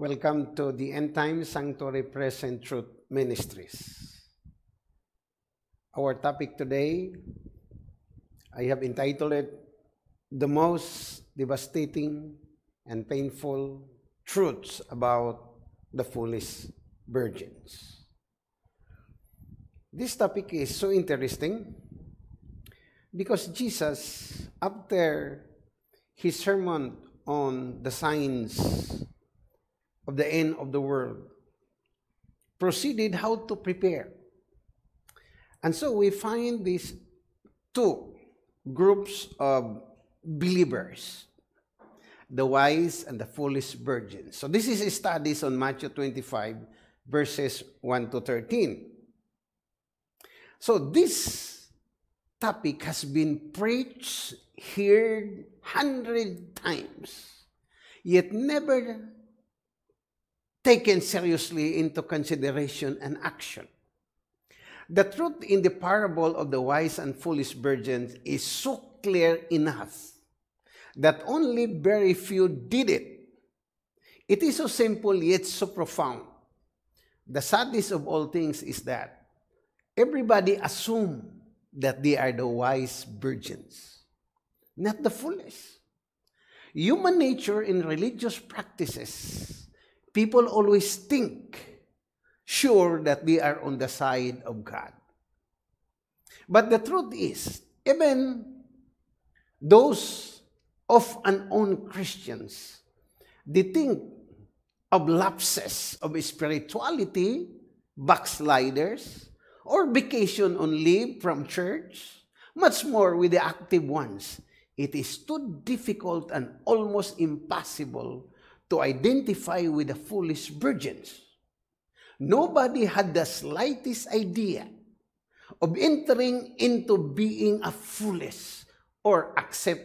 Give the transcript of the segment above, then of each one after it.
Welcome to the End Time Sanctuary Present Truth Ministries. Our topic today, I have entitled it The Most Devastating and Painful Truths About the Foolish Virgins. This topic is so interesting because Jesus, after his sermon on the signs of the end of the world, proceeded how to prepare. And so we find these two groups of believers the wise and the foolish virgins. So this is studies on Matthew 25, verses 1 to 13. So this topic has been preached, heard hundred times, yet never taken seriously into consideration and action. The truth in the parable of the wise and foolish virgins is so clear enough that only very few did it. It is so simple yet so profound. The saddest of all things is that everybody assume that they are the wise virgins, not the foolish. Human nature in religious practices, people always think sure that they are on the side of God. But the truth is, even those of unknown Christians, they think of lapses of spirituality, backsliders, or vacation on leave from church, much more with the active ones. It is too difficult and almost impossible to identify with the foolish virgins. Nobody had the slightest idea of entering into being a foolish or accept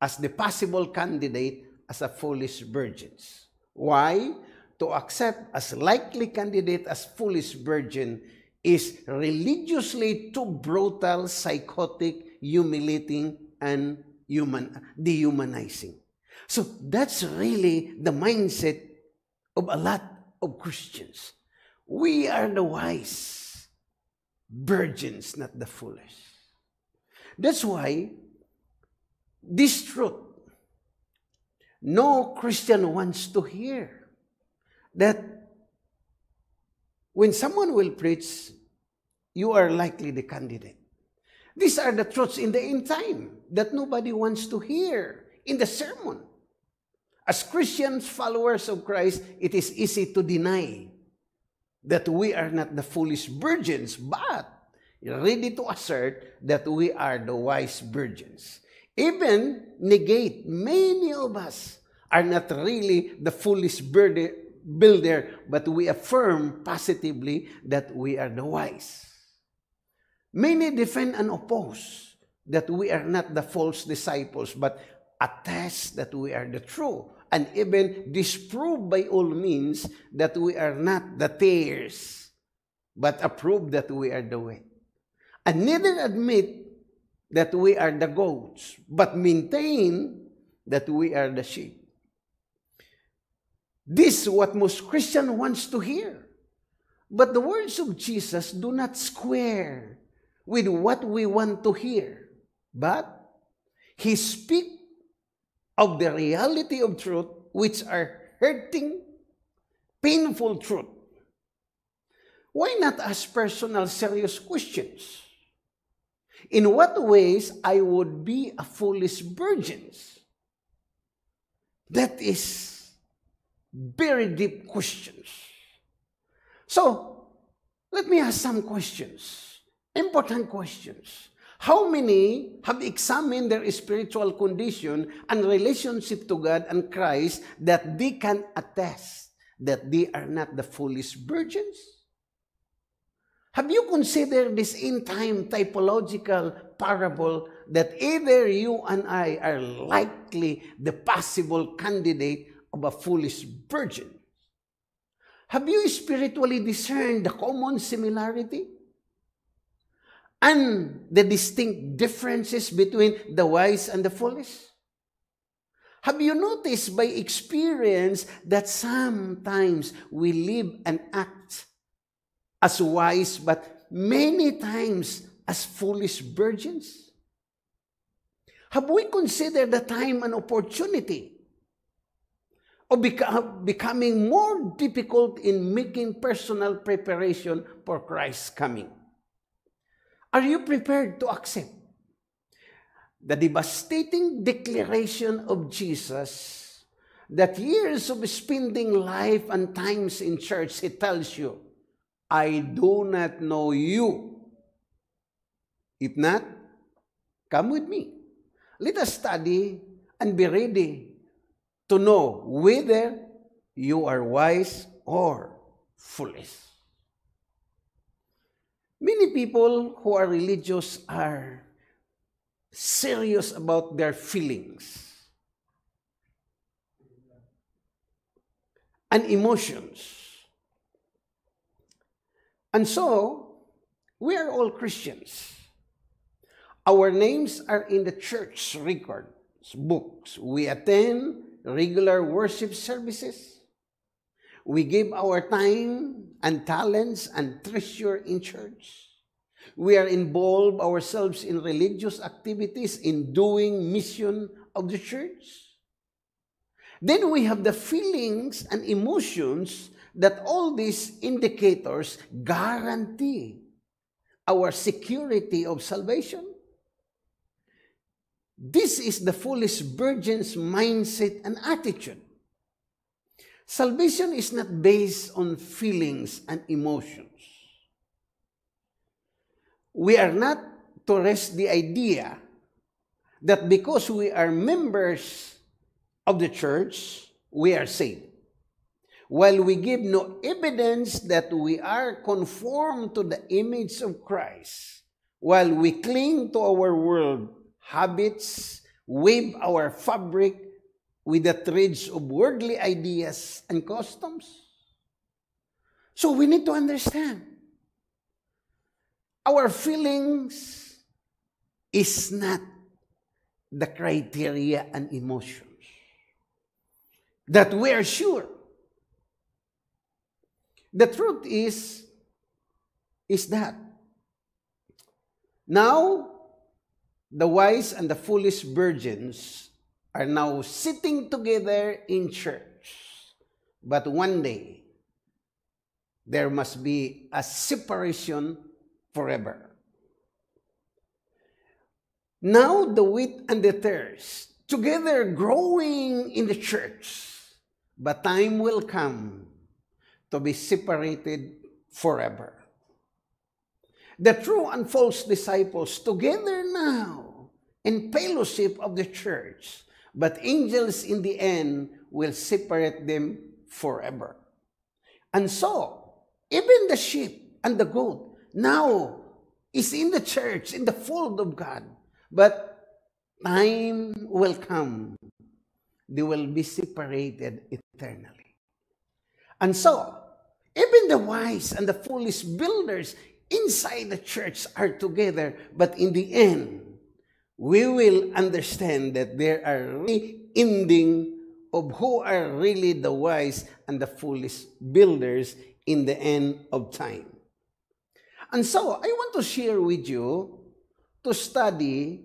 as the possible candidate as a foolish virgins. Why? To accept as likely candidate as foolish virgin is religiously too brutal, psychotic, humiliating, and human, dehumanizing. So that's really the mindset of a lot of Christians. We are the wise virgins, not the foolish. That's why this truth, no Christian wants to hear that when someone will preach, you are likely the candidate. These are the truths in the end time that nobody wants to hear in the sermon. As Christians, followers of Christ, it is easy to deny that we are not the foolish virgins, but ready to assert that we are the wise virgins. Even negate many of us are not really the foolish builder, but we affirm positively that we are the wise. Many defend and oppose that we are not the false disciples, but attest that we are the true, and even disprove by all means that we are not the tares, but approve that we are the wheat. And neither admit that we are the goats, but maintain that we are the sheep. This is what most Christian wants to hear. But the words of Jesus do not square with what we want to hear. But he speaks of the reality of truth, which are hurting, painful truth. Why not ask personal, serious questions? In what ways I would be a foolish virgin? That is very deep questions. So, let me ask some questions, important questions. How many have examined their spiritual condition and relationship to God and Christ that they can attest that they are not the foolish virgins? Have you considered this in time typological parable that either you and I are likely the possible candidate of a foolish virgin? Have you spiritually discerned the common similarity? And the distinct differences between the wise and the foolish? Have you noticed by experience that sometimes we live and act as wise, but many times as foolish virgins? Have we considered the time and opportunity of beca- becoming more difficult in making personal preparation for Christ's coming? Are you prepared to accept the devastating declaration of Jesus that years of spending life and times in church, he tells you, I do not know you. If not, come with me. Let us study and be ready to know whether you are wise or foolish. Many people who are religious are serious about their feelings and emotions. And so, we are all Christians. Our names are in the church records, books. We attend regular worship services. We give our time and talents and treasure in church. We are involved ourselves in religious activities in doing mission of the church. Then we have the feelings and emotions that all these indicators guarantee our security of salvation. This is the foolish virgin's mindset and attitude. Salvation is not based on feelings and emotions. We are not to rest the idea that because we are members of the church, we are saved. While we give no evidence that we are conformed to the image of Christ, while we cling to our world habits, weave our fabric with the threads of worldly ideas and customs. So we need to understand our feelings is not the criteria and emotions that we are sure. The truth is, is that now the wise and the foolish virgins are now sitting together in church. But one day, there must be a separation forever. Now the wheat and the tares, together growing in the church, but time will come to be separated forever. The true and false disciples together now in fellowship of the church, but angels in the end will separate them forever. And so, even the sheep and the goat now is in the church, in the fold of God. But time will come. They will be separated eternally. And so, even the wise and the foolish builders inside the church are together, but in the end, we will understand that there are really ending of who are really the wise and the foolish builders in the end of time. And so, I want to share with you to study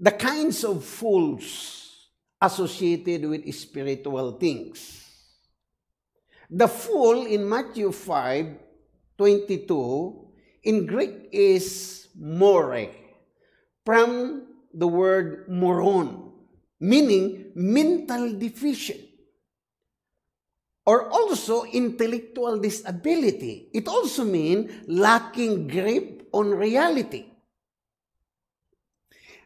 the kinds of fools associated with spiritual things. The fool in Matthew 5 22 in Greek is more, from the word moron, meaning mental deficient, or also intellectual disability. It also means lacking grip on reality.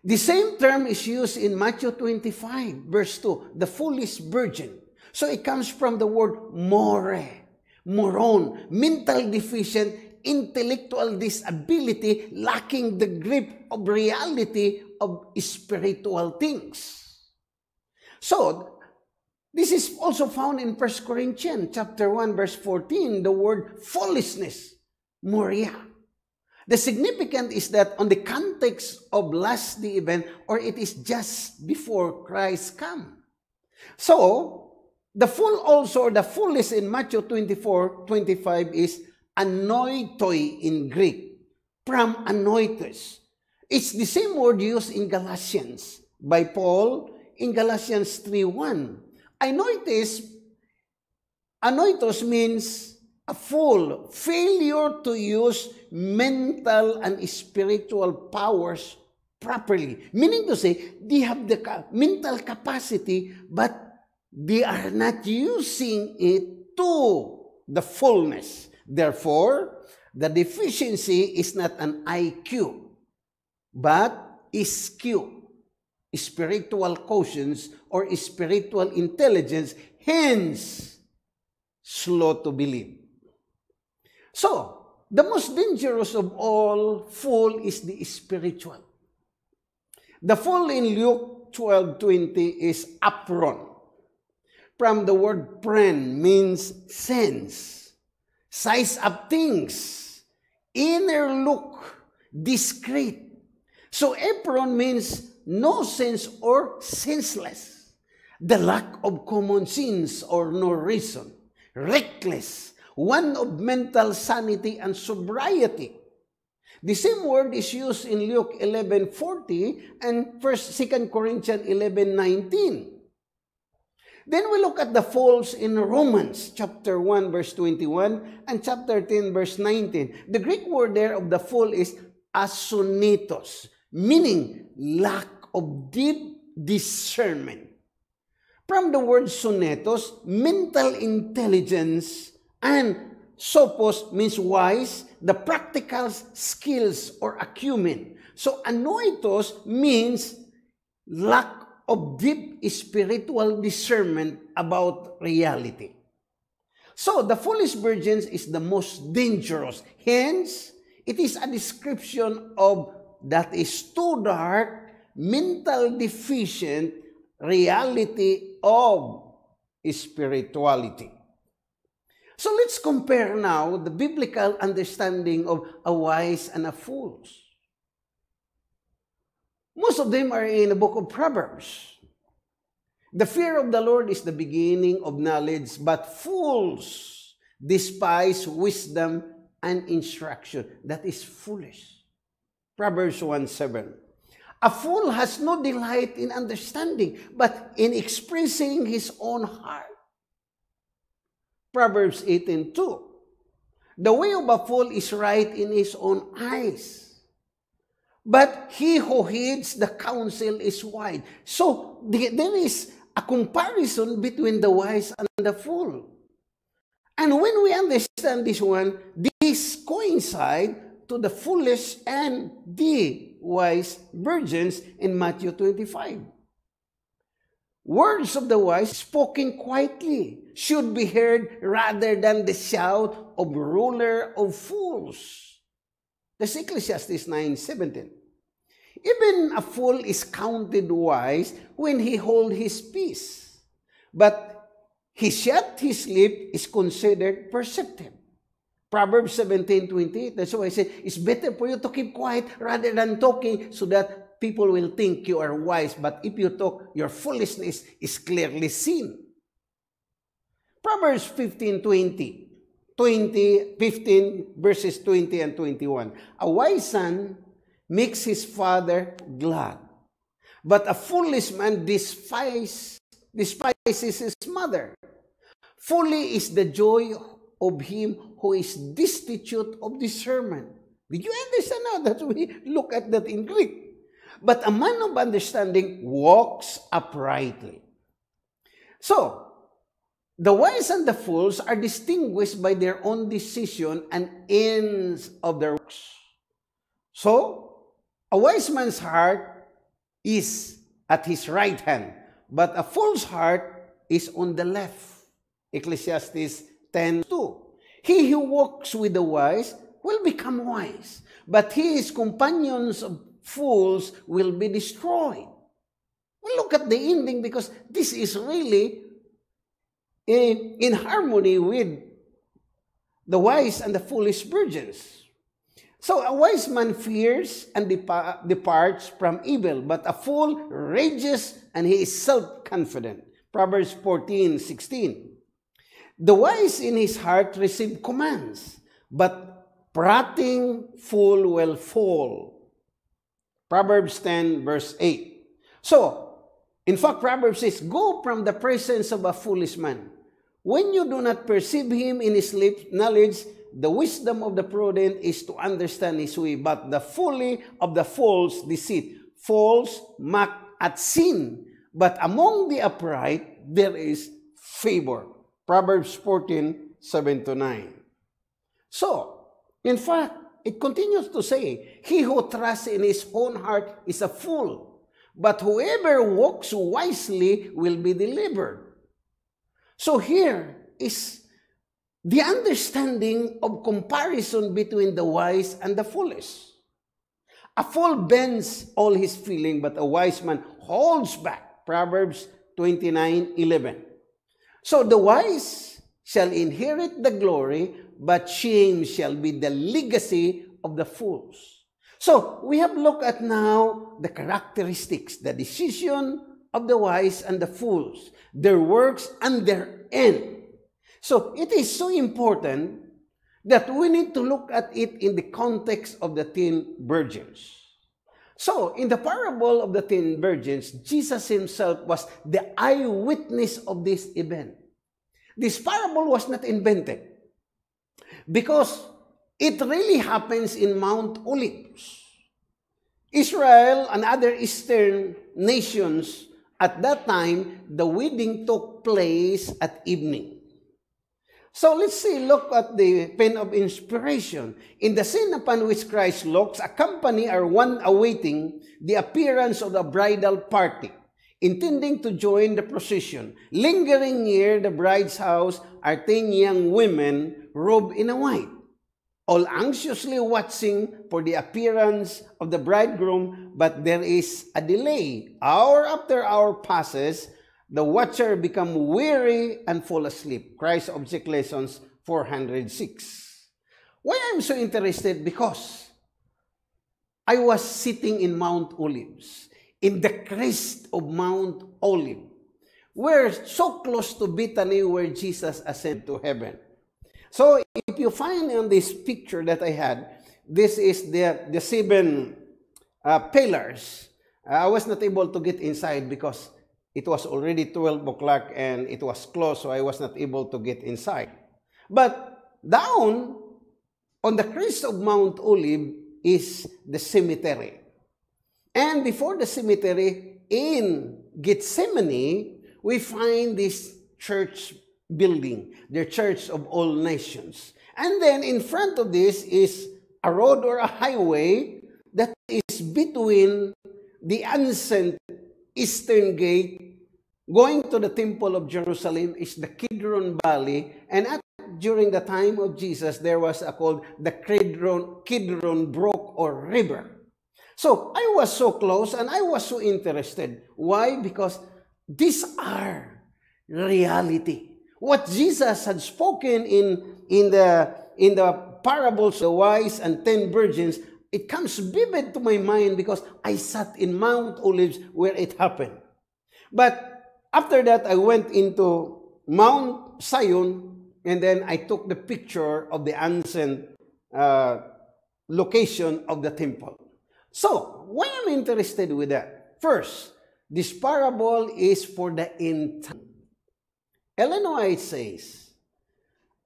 The same term is used in Matthew 25, verse 2, the foolish virgin. So it comes from the word more, moron, mental deficient, intellectual disability, lacking the grip of reality of spiritual things. So, this is also found in 1 Corinthians chapter 1 verse 14, the word foolishness, moria. The significant is that on the context of last the event or it is just before Christ come. So, the full also, the fullness in Matthew 24, 25 is anoitoi in Greek, from anoitos. It's the same word used in Galatians by Paul in Galatians 3.1. Anoitos, anoitos means a full failure to use mental and spiritual powers properly. Meaning to say, they have the mental capacity, but they are not using it to the fullness. Therefore, the deficiency is not an IQ, but is Q, spiritual quotients or spiritual intelligence, hence, slow to believe. So, the most dangerous of all fool is the spiritual. The fool in Luke 12:20 is apron. From the word pren means sense, size of things, inner look, discreet. So apron means no sense or senseless, the lack of common sense or no reason, reckless, one of mental sanity and sobriety. The same word is used in Luke 11:40 and 1 2 Corinthians 11:19. Then we look at the false in Romans chapter 1 verse 21 and chapter 10 verse 19. The Greek word there of the fall is asunitos, meaning lack of deep discernment. From the word sonetos, mental intelligence, and sopos means wise, the practical skills or acumen. So anoitos means lack of deep spiritual discernment about reality. So the foolish virgins is the most dangerous. Hence, it is a description of that is too dark, mental deficient reality of spirituality. So let's compare now the biblical understanding of a wise and a fool. Most of them are in the book of Proverbs. The fear of the Lord is the beginning of knowledge, but fools despise wisdom and instruction. That is foolish. Proverbs 1 7. A fool has no delight in understanding, but in expressing his own heart. Proverbs 18.2 The way of a fool is right in his own eyes. But he who heeds the counsel is wise. So there is a comparison between the wise and the fool. And when we understand this one, this coincide to the foolish and the wise virgins in Matthew 25. Words of the wise spoken quietly should be heard rather than the shout of ruler of fools. That's Ecclesiastes 9:17. Even a fool is counted wise when he hold his peace. But he shut his lip is considered perceptive. Proverbs 17:28. That's why I say it's better for you to keep quiet rather than talking so that people will think you are wise, but if you talk, your foolishness is clearly seen. Proverbs 15, 20. 20, 15 verses 20 and 21. A wise son makes his father glad, but a foolish man despises, despises his mother. Fully is the joy of him who is destitute of discernment. Did you understand now that we look at that in Greek? But a man of understanding walks uprightly. So, the wise and the fools are distinguished by their own decision and ends of their works. So, a wise man's heart is at his right hand, but a fool's heart is on the left. Ecclesiastes 10:2. He who walks with the wise will become wise, but his companions of fools will be destroyed. Look at the ending because this is really in, in harmony with the wise and the foolish virgins. So a wise man fears and departs from evil, but a fool rages and he is self-confident. Proverbs 14, 16. The wise in his heart receive commands, but prating fool will fall. Proverbs 10, verse 8. So, in fact, Proverbs says, Go from the presence of a foolish man. When you do not perceive him in his knowledge, the wisdom of the prudent is to understand his way, but the folly of the false deceit falls mock at sin. But among the upright, there is favor. Proverbs 14, 7 to 9. So, in fact, it continues to say, He who trusts in his own heart is a fool, but whoever walks wisely will be delivered. So here is the understanding of comparison between the wise and the foolish. A fool bends all his feeling, but a wise man holds back. Proverbs 29, 11. So the wise shall inherit the glory, but shame shall be the legacy of the fools. So we have looked at now the characteristics, the decision of the wise and the fools, their works and their end. So it is so important that we need to look at it in the context of the ten virgins. So, in the parable of the ten virgins, Jesus himself was the eyewitness of this event. This parable was not invented because it really happens in Mount Olives. Israel and other eastern nations, at that time, the wedding took place at evening. So let's see, look at the pen of inspiration. In the scene upon which Christ looks, a company are one awaiting the appearance of the bridal party, intending to join the procession. Lingering near the bride's house are ten young women robed in a white, all anxiously watching for the appearance of the bridegroom, but there is a delay. Hour after hour passes, the watcher become weary and fall asleep. Christ Object Lessons 406. Why I'm so interested? Because I was sitting in Mount Olives, in the crest of Mount Olive. We're so close to Bethany where Jesus ascended to heaven. So if you find on this picture that I had, this is the, the seven uh, pillars. I was not able to get inside because it was already 12 o'clock and it was closed, so I was not able to get inside. But down on the crest of Mount Olive is the cemetery. And before the cemetery, in Gethsemane, we find this church building, the Church of All Nations. And then in front of this is a road or a highway that is between the ancient eastern gate going to the temple of Jerusalem is the Kidron Valley. And at, during the time of Jesus, there was a called the Kidron, Kidron Brook or River. So I was so close and I was so interested. Why? Because these are reality. What Jesus had spoken in, in, the, in the parables, the wise and ten virgins, it comes vivid to my mind because I sat in Mount Olives where it happened. But after that, I went into Mount Zion and then I took the picture of the ancient uh, location of the temple. So, why am I interested with that? First, this parable is for the end time. Ellen White says,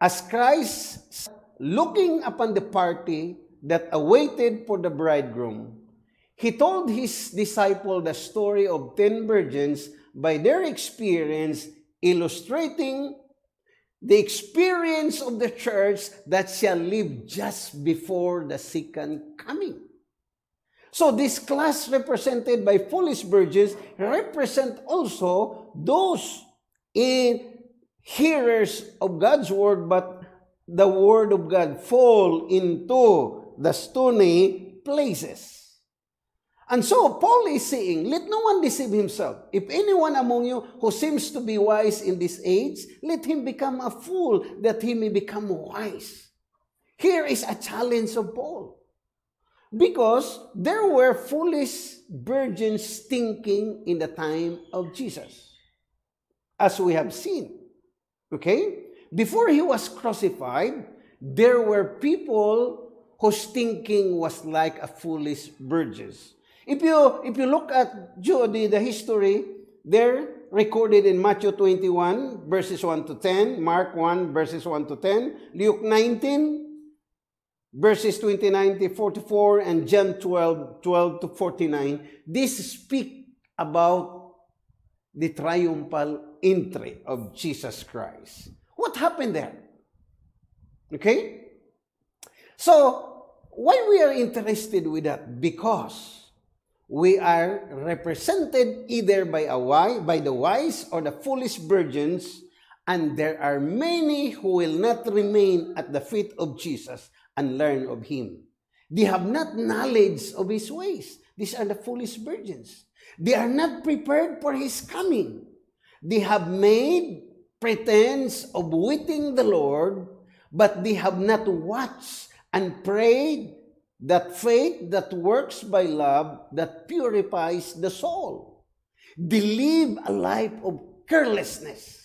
As Christ, looking upon the party that awaited for the bridegroom, he told his disciple the story of ten virgins by their experience, illustrating the experience of the church that shall live just before the second coming. So this class represented by foolish virgins represent also those in hearers of God's word, but the word of God fall into the stony places. And so Paul is saying, let no one deceive himself. If anyone among you who seems to be wise in this age, let him become a fool that he may become wise. Here is a challenge of Paul. Because there were foolish virgins thinking in the time of Jesus. as we have seen. Okay? Before he was crucified, there were people whose thinking was like a foolish virgins. If you if you look at Jude, the history there recorded in Matthew 21 verses 1 to 10, Mark 1 verses 1 to 10, Luke 19 verses 29 to 44 and John 12 12 to 49. This speak about the triumphal entry of Jesus Christ. What happened there? Okay? So, why we are interested with that? Because we are represented either by a wise, by the wise or the foolish virgins, and there are many who will not remain at the feet of Jesus and learn of him. They have not knowledge of his ways. These are the foolish virgins. They are not prepared for his coming. They have made pretense of waiting the Lord, but they have not watched and prayed that faith that works by love that purifies the soul. They live a life of carelessness.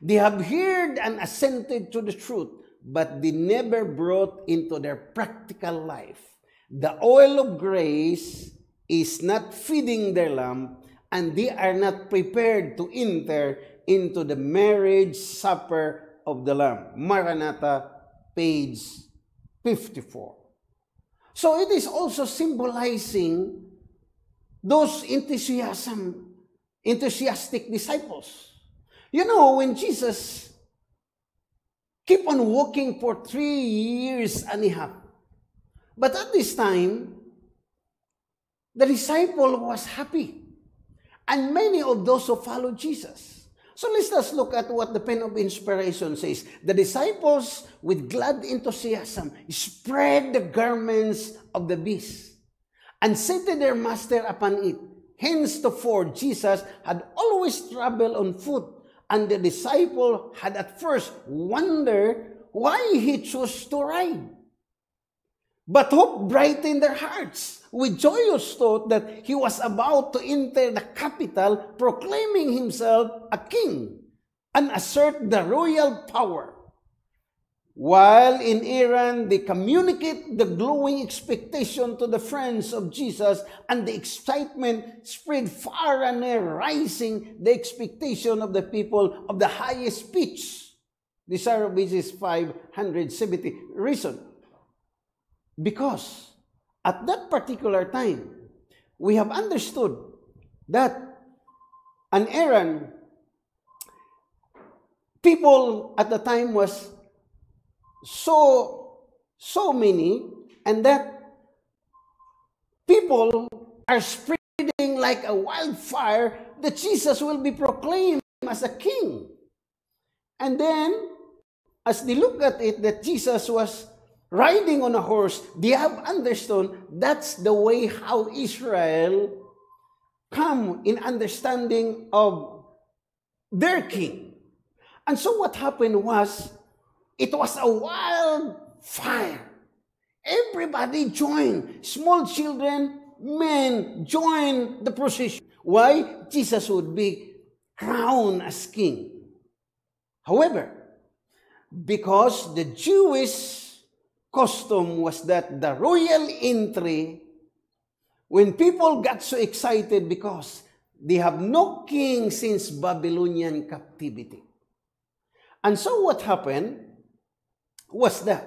They have heard and assented to the truth, but they never brought into their practical life. The oil of grace is not feeding their lamp, and they are not prepared to enter into the marriage supper of the Lamb. Maranatha, page 54. So it is also symbolizing those enthusiasm, enthusiastic disciples. You know, when Jesus keep on walking for three years and a half, but at this time, the disciple was happy. And many of those who followed Jesus So let's just look at what the pen of inspiration says. The disciples, with glad enthusiasm, spread the garments of the beast and seated their master upon it. Henceforth, Jesus had always traveled on foot, and the disciple had at first wondered why he chose to ride. But hope brightened their hearts with joyous thought that he was about to enter the capital, proclaiming himself a king and assert the royal power. While in Iran, they communicate the glowing expectation to the friends of Jesus, and the excitement spread far and near, rising the expectation of the people of the highest pitch. These are which is 570 reason. Because at that particular time, we have understood that an Aaron, people at the time was so, so many, and that people are spreading like a wildfire that Jesus will be proclaimed as a king. And then, as they look at it, that Jesus was riding on a horse, they have understood that's the way how Israel come in understanding of their king. And so what happened was, it was a wild fire. Everybody joined. Small children, men joined the procession. Why? Jesus would be crowned as king. However, because the Jewish custom was that the royal entry, when people got so excited because they have no king since Babylonian captivity. And so what happened was that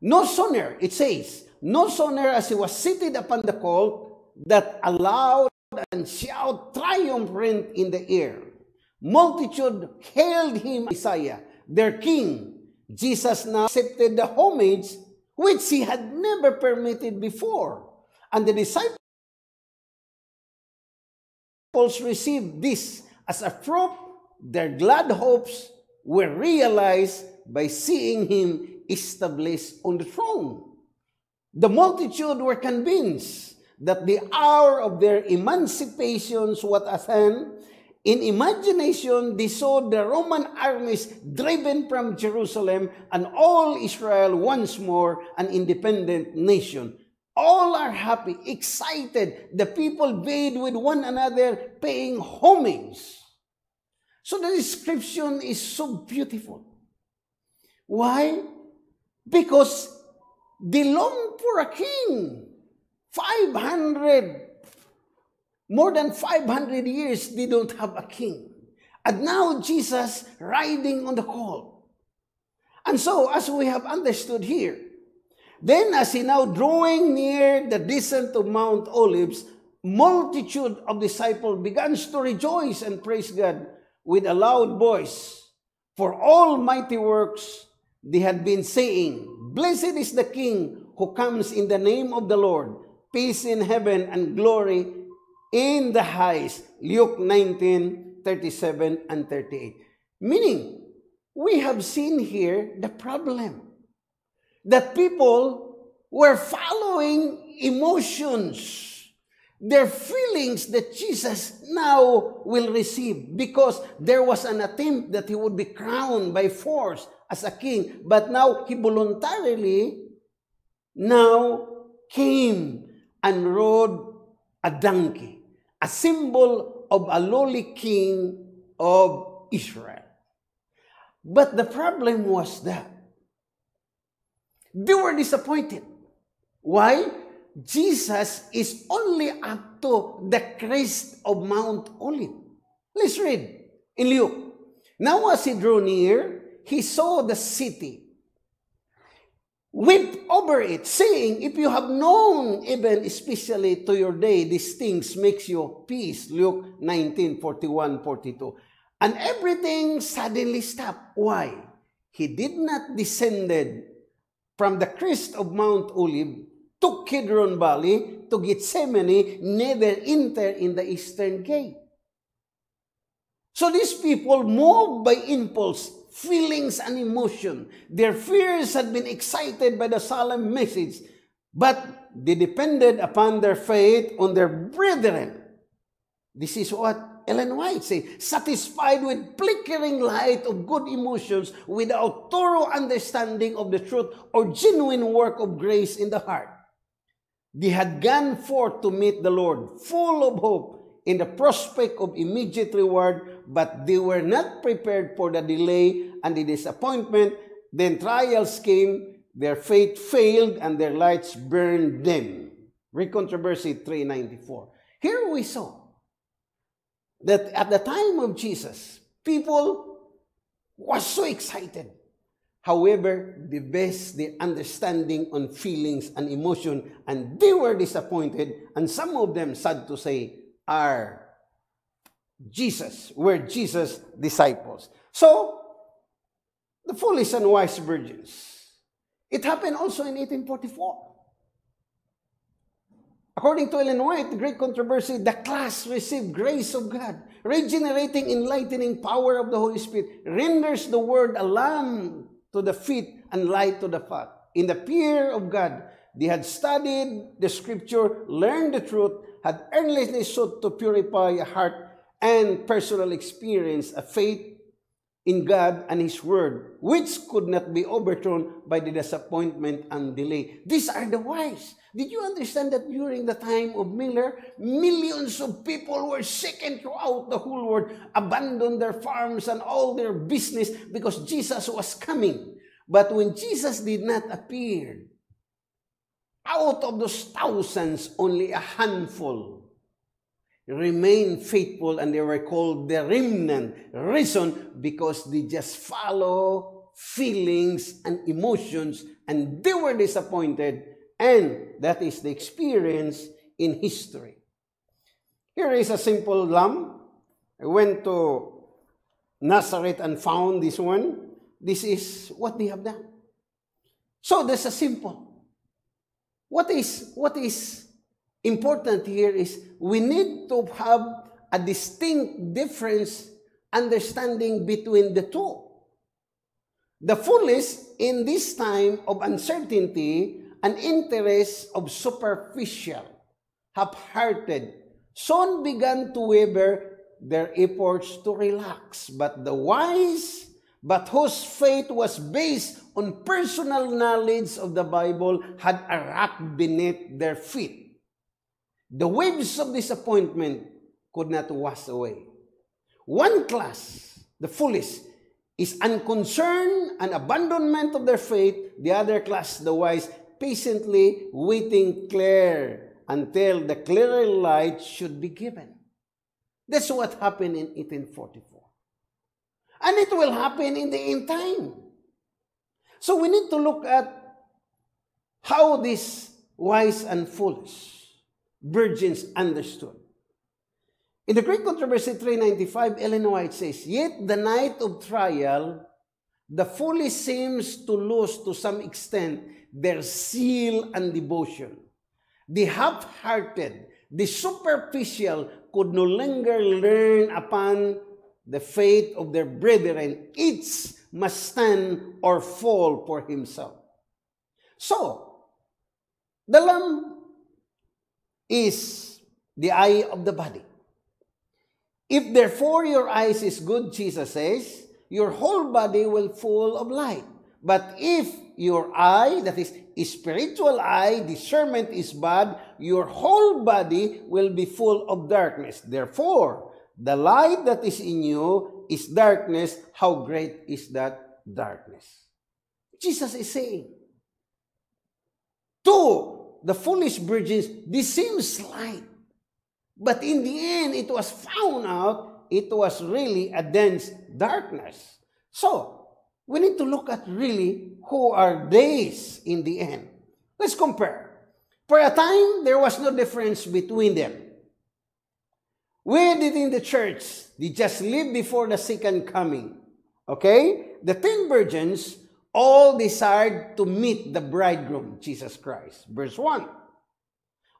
no sooner, it says, no sooner as he was seated upon the colt that a loud and shout triumphant in the air. Multitude hailed him Messiah, their king, Jesus now accepted the homage which he had never permitted before. And the disciples received this as a proof their glad hopes were realized by seeing him established on the throne. The multitude were convinced that the hour of their emancipation was at hand In imagination, they saw the Roman armies driven from Jerusalem and all Israel once more an independent nation. All are happy, excited. The people vied with one another, paying homage. So the description is so beautiful. Why? Because they long for a king. 500, more than 500 years, they don't have a king. And now Jesus riding on the colt. And so, as we have understood here, then as he now drawing near the descent of Mount Olives, multitude of disciples begins to rejoice and praise God with a loud voice for all mighty works they had been saying, Blessed is the King who comes in the name of the Lord, peace in heaven and glory in the highest. Luke 19, 37 and 38. Meaning, we have seen here the problem that people were following emotions, their feelings that Jesus now will receive because there was an attempt that he would be crowned by force as a king. But now he voluntarily now came and rode a donkey, a symbol of a lowly king of Israel. But the problem was that they were disappointed. Why? Jesus is only up to the crest of Mount Olive. Let's read in Luke. Now as he drew near, he saw the city. Weep over it, saying, If you have known, even especially to your day, these things makes you peace. Luke 19, 41, 42. And everything suddenly stopped. Why? He did not descended from the crest of Mount Olive to Kidron Valley to Gethsemane, neither enter in the eastern gate. So these people, moved by impulse, feelings, and emotion, their fears had been excited by the solemn message, but they depended upon their faith on their brethren. This is what Ellen White say, satisfied with flickering light of good emotions without thorough understanding of the truth or genuine work of grace in the heart. They had gone forth to meet the Lord, full of hope in the prospect of immediate reward, but they were not prepared for the delay and the disappointment. Then trials came, their faith failed, and their lights burned dim. Recontroversy 394. Here we saw that at the time of Jesus, people was so excited. However, the best the understanding on feelings and emotion, and they were disappointed, and some of them, sad to say, are Jesus, were Jesus' disciples. So, the foolish and wise virgins. It happened also in 1844. According to Ellen White, the great controversy, the class received grace of God, regenerating, enlightening power of the Holy Spirit, renders the word a lamp to the feet and light to the path. In the fear of God, they had studied the scripture, learned the truth, had earnestly sought to purify a heart and personal experience, a faith in God and His Word, which could not be overthrown by the disappointment and delay. These are the wise. Did you understand that during the time of Miller, millions of people were sick and throughout the whole world, abandoned their farms and all their business because Jesus was coming. But when Jesus did not appear, out of those thousands, only a handful remain faithful and they were called the remnant. Reason because they just follow feelings and emotions and they were disappointed and that is the experience in history. Here is a simple lamb. I went to Nazareth and found this one. This is what they have done. So there's a simple. What is what is important here is we need to have a distinct difference understanding between the two. The foolish in this time of uncertainty and interest of superficial, half-hearted, soon began to waver their efforts to relax. But the wise, but whose faith was based on personal knowledge of the Bible, had a rock beneath their feet The waves of disappointment could not wash away. One class the foolish, is unconcerned and abandonment of their faith. The other class, the wise, patiently waiting clear until the clearer light should be given. That's what happened in 1844. And it will happen in the end time. So we need to look at how this wise and foolish virgins understood. In the Great Controversy 395, Ellen White says, Yet the night of trial, the foolish seems to lose to some extent their zeal and devotion. The half-hearted, the superficial could no longer learn upon the faith of their brethren. Each must stand or fall for himself. So, the lamb is the eye of the body. If therefore your eyes is good, Jesus says, your whole body will full of light. But if your eye, that is spiritual eye, discernment is bad, your whole body will be full of darkness. Therefore, the light that is in you is darkness. How great is that darkness? Jesus is saying, to the foolish virgins, this seems light. But in the end, it was found out it was really a dense darkness. So, we need to look at really who are these in the end. Let's compare. For a time, there was no difference between them. We did in the church, they just live before the second coming. Okay? The ten virgins all desired to meet the bridegroom, Jesus Christ. Verse 1.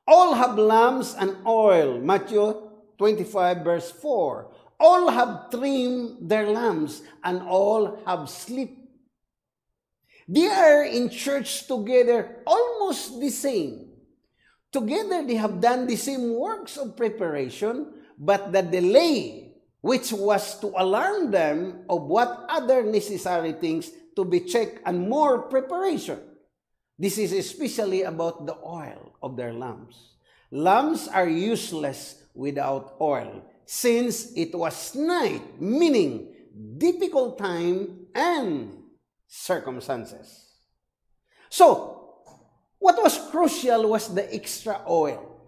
All have lamps and oil. Matthew 25, verse 4. All have trimmed their lamps and all have sleep. They are in church together almost the same. Together they have done the same works of preparation, but the delay, which was to alarm them of what other necessary things to be checked and more preparation. This is especially about the oil of their lamps. Lamps are useless without oil since it was night, meaning difficult time and circumstances. So, what was crucial was the extra oil.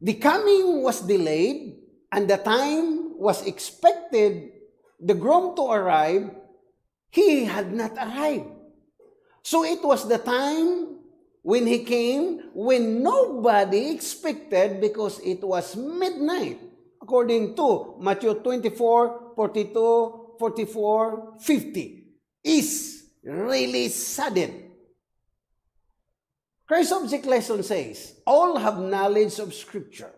The coming was delayed and the time was expected the groom to arrive. He had not arrived. So it was the time when he came when nobody expected because it was midnight, according to Matthew 24, 42, 44, 50. Is really sudden. Christ's object lesson says, all have knowledge of Scripture.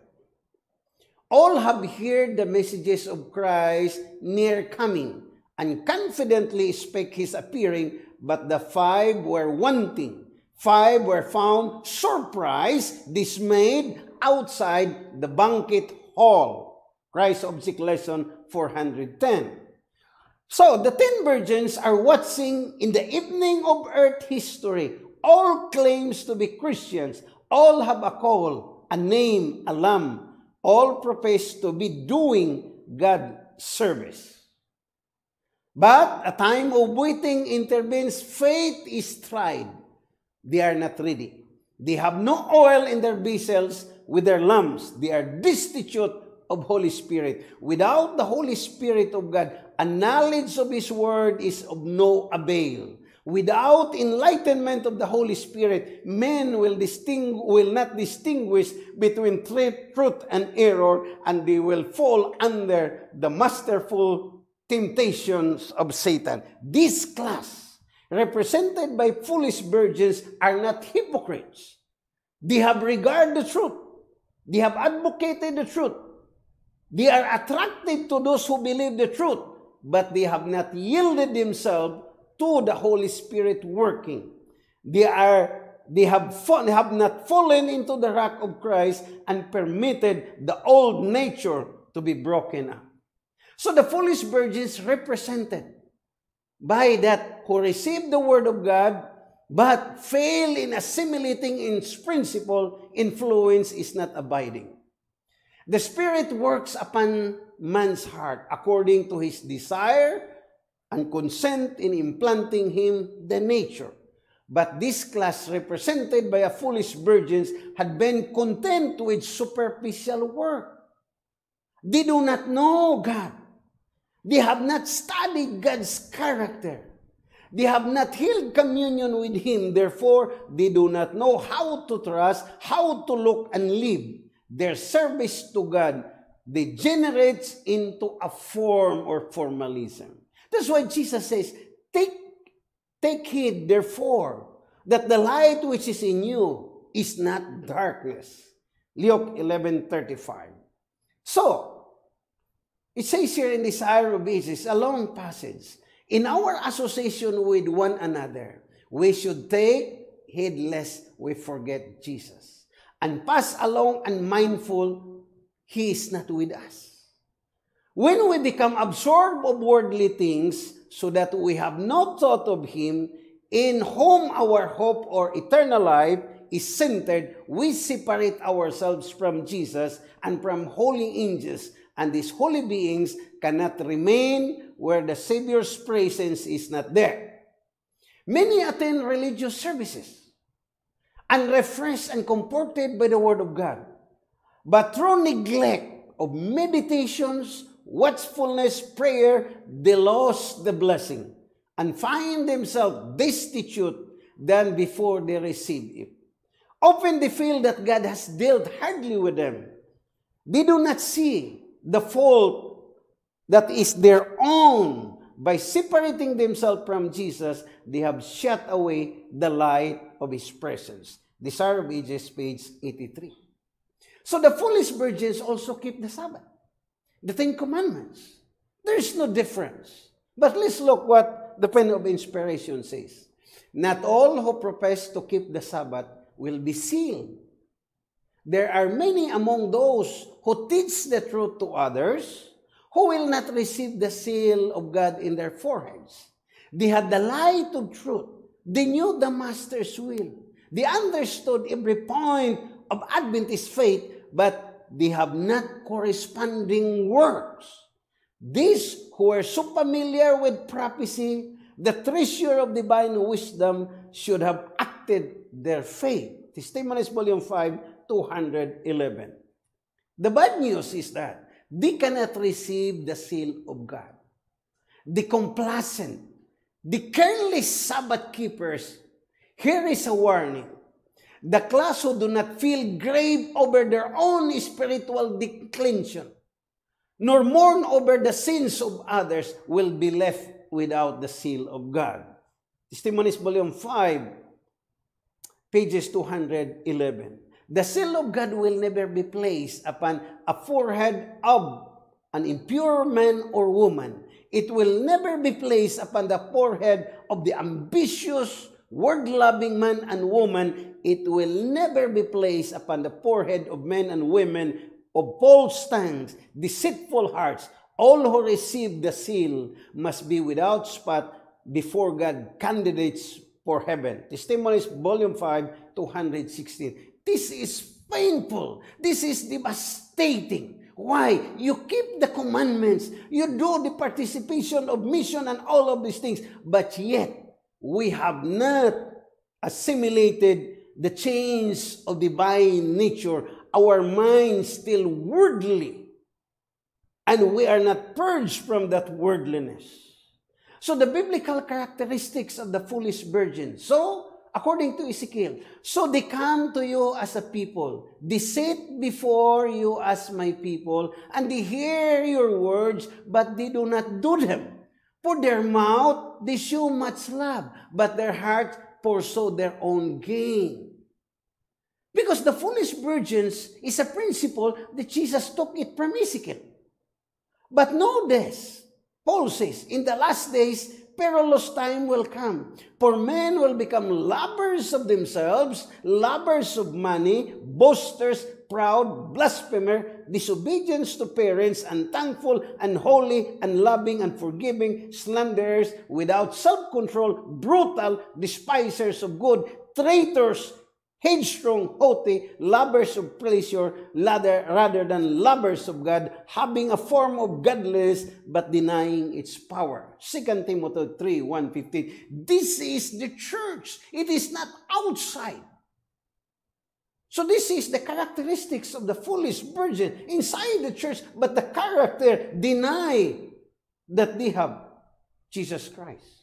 All have heard the messages of Christ near coming and confidently expect his appearing, but the five were wanting Five were found surprised, dismayed outside the banquet hall. Christ Object Lesson 410. So, the ten virgins are watching in the evening of earth history. All claims to be Christians. All have a call, a name, a lamb. All profess to be doing God service. But a time of waiting intervenes. Faith is tried. they are not ready. They have no oil in their vessels with their lamps. They are destitute of Holy Spirit. Without the Holy Spirit of God, a knowledge of His Word is of no avail. Without enlightenment of the Holy Spirit, men will, disting- will not distinguish between truth and error, and they will fall under the masterful temptations of Satan. This class represented by foolish virgins are not hypocrites. They have regard the truth. They have advocated the truth. They are attracted to those who believe the truth, but they have not yielded themselves to the Holy Spirit working. They are they have, they have not fallen into the rock of Christ and permitted the old nature to be broken up. So the foolish virgins represented by that who received the word of God but fail in assimilating its principle, influence is not abiding. The Spirit works upon man's heart according to his desire and consent in implanting him the nature. But this class, represented by a foolish virgins, had been content with superficial work. They do not know God. They have not studied God's character. They have not held communion with Him. Therefore, they do not know how to trust, how to look and live. Their service to God degenerates into a form or formalism. That's why Jesus says, take, take heed, therefore, that the light which is in you is not darkness. Luke 11.35 So, it says here in this of Ages, a long passage, in our association with one another, we should take heed lest we forget Jesus and pass along unmindful He is not with us. When we become absorbed of worldly things so that we have no thought of Him, in whom our hope or eternal life is centered, we separate ourselves from Jesus and from holy angels, and these holy beings cannot remain where the Savior's presence is not there. Many attend religious services, unrefreshed and comforted by the Word of God. But through neglect of meditations, watchfulness, prayer, they lost the blessing and find themselves destitute than before they received it. Often they feel that God has dealt hardly with them. They do not see the fault that is their own. By separating themselves from Jesus, they have shut away the light of His presence. Desire of Ages, page 83. So the foolish virgins also keep the Sabbath, the Ten Commandments. There is no difference. But let's look what the pen of inspiration says. Not all who profess to keep the Sabbath will be sealed. There are many among those who teach the truth to others who will not receive the seal of God in their foreheads. They had the light of truth. They knew the Master's will. They understood every point of Adventist faith, but they have not corresponding works. These who are so familiar with prophecy, the treasure of divine wisdom, should have acted their faith. Testimonies, Volume 5, 211. The bad news is that they cannot receive the seal of God. The complacent, the careless Sabbath keepers, here is a warning the class who do not feel grave over their own spiritual declension, nor mourn over the sins of others, will be left without the seal of God. Testimonies, Volume 5, pages 211. The seal of God will never be placed upon a forehead of an impure man or woman. It will never be placed upon the forehead of the ambitious, word-loving man and woman it will never be placed upon the forehead of men and women of false tongues, deceitful hearts. All who receive the seal must be without spot before God, candidates for heaven. Testimonies, Volume 5, 216. This is painful. This is devastating. Why? You keep the commandments. You do the participation of mission and all of these things. But yet, we have not assimilated the change of divine nature, our minds still worldly, and we are not purged from that worldliness. So the biblical characteristics of the foolish virgin. So, according to Ezekiel, so they come to you as a people. They sit before you as my people, and they hear your words, but they do not do them. For their mouth, they show much love, but their heart pursue their own gain. Because the foolish virgins is a principle that Jesus took it from Ezekiel. But know this, Paul says, in the last days, perilous time will come. For men will become lovers of themselves, lovers of money, boasters, proud, blasphemer, disobedience to parents, unthankful, unholy, unloving, unforgiving, slanderers, without self-control, brutal, despisers of good, traitors, headstrong, haughty, lovers of pleasure rather, rather than lovers of God, having a form of godliness but denying its power. 2 Timothy 3, 1, 15. This is the church. It is not outside. So this is the characteristics of the foolish virgin inside the church, but the character deny that they have Jesus Christ.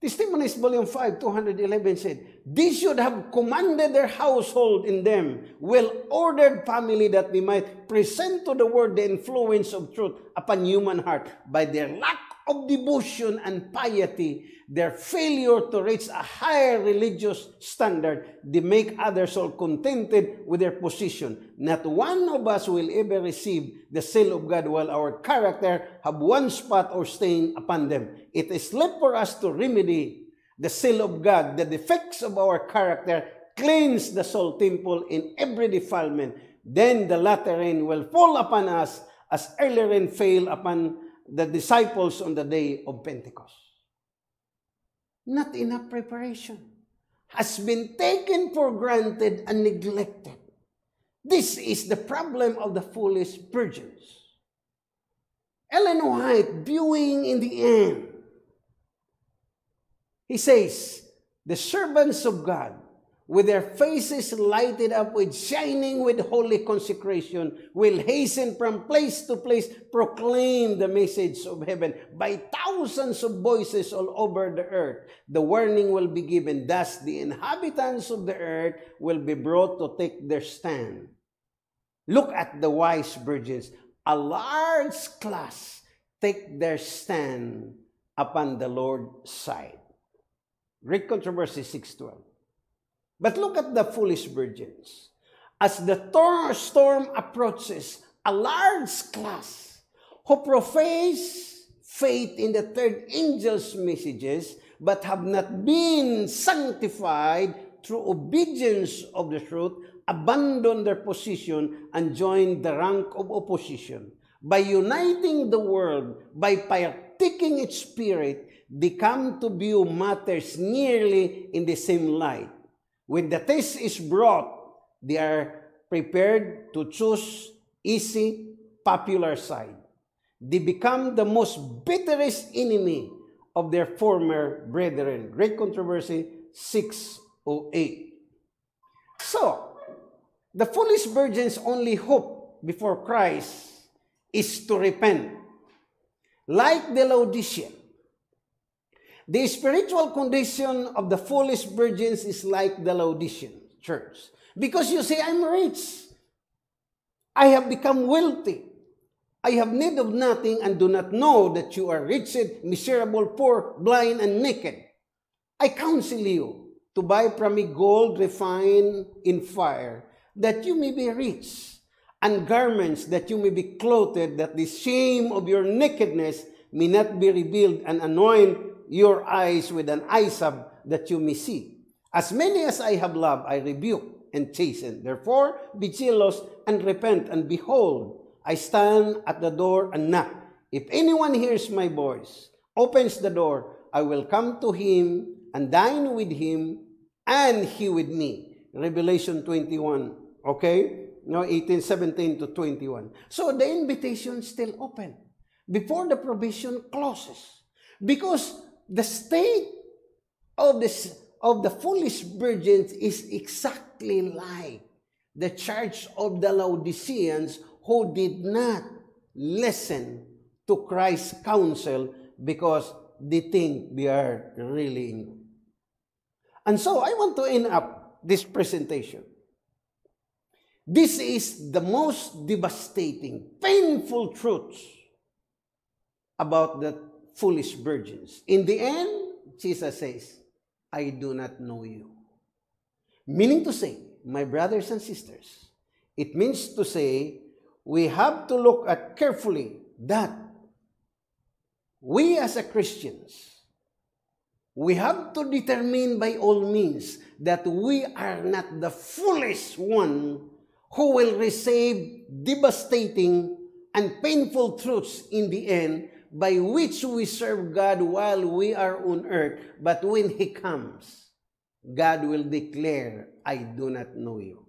Testimonies, Volume 5, 211 said, They should have commanded their household in them, well-ordered family that they might present to the world the influence of truth upon human heart by their lack of devotion and piety, their failure to reach a higher religious standard, they make others all contented with their position. Not one of us will ever receive the seal of God while our character have one spot or stain upon them. It is left for us to remedy the seal of God, the defects of our character, cleanse the soul temple in every defilement. Then the latter rain will fall upon us as earlier rain fell upon the disciples on the day of Pentecost. Not enough preparation has been taken for granted and neglected. This is the problem of the foolish virgins. Ellen White, viewing in the end, he says, the servants of God with their faces lighted up with shining with holy consecration, will hasten from place to place, proclaim the message of heaven by thousands of voices all over the earth. The warning will be given. Thus, the inhabitants of the earth will be brought to take their stand. Look at the wise virgins. A large class take their stand upon the Lord's side. Great Controversy 612. But look at the foolish virgins. As the storm approaches, a large class who profess faith in the third angel's messages but have not been sanctified through obedience of the truth abandon their position and join the rank of opposition. By uniting the world, by partaking its spirit, they come to view matters nearly in the same light. When the test is brought, they are prepared to choose easy, popular side. They become the most bitterest enemy of their former brethren. Great Controversy 608. So, the foolish virgin's only hope before Christ is to repent. Like the Laodicean, The spiritual condition of the foolish virgins is like the Laodicean church. Because you say, I'm rich. I have become wealthy. I have need of nothing and do not know that you are wretched, miserable, poor, blind, and naked. I counsel you to buy from me gold refined in fire, that you may be rich, and garments that you may be clothed, that the shame of your nakedness may not be revealed, and anoint your eyes with an eye salve that you may see. As many as I have loved, I rebuke and chasten. Therefore, be jealous and repent, and behold, I stand at the door and knock. If anyone hears my voice, opens the door, I will come to him and dine with him, and he with me. Revelation 21. Okay? No, 18, 17 to 21. So the invitation still open before the provision closes. Because the state of, this, of the foolish virgins is exactly like the church of the Laodiceans who did not listen to Christ's counsel because they think they are really in. And so I want to end up this presentation. This is the most devastating, painful truths about the foolish virgins. In the end, Jesus says, I do not know you. Meaning to say, my brothers and sisters, it means to say, we have to look at carefully that we as a Christians, we have to determine by all means that we are not the foolish one who will receive devastating and painful truths in the end by which we serve God while we are on earth, but when He comes, God will declare, I do not know you.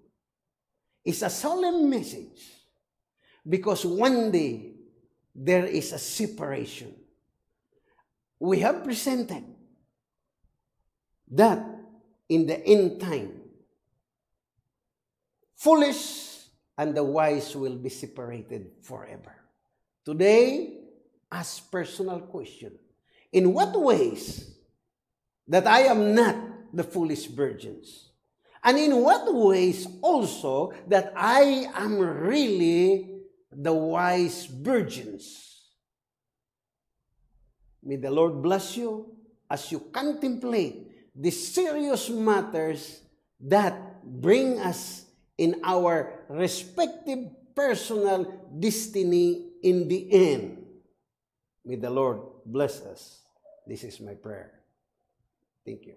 It's a solemn message because one day there is a separation. We have presented that in the end time, foolish and the wise will be separated forever. Today, ask personal question. In what ways that I am not the foolish virgins? And in what ways also that I am really the wise virgins? May the Lord bless you as you contemplate the serious matters that bring us in our respective personal destiny in the end. May the Lord bless us. This is my prayer. Thank you.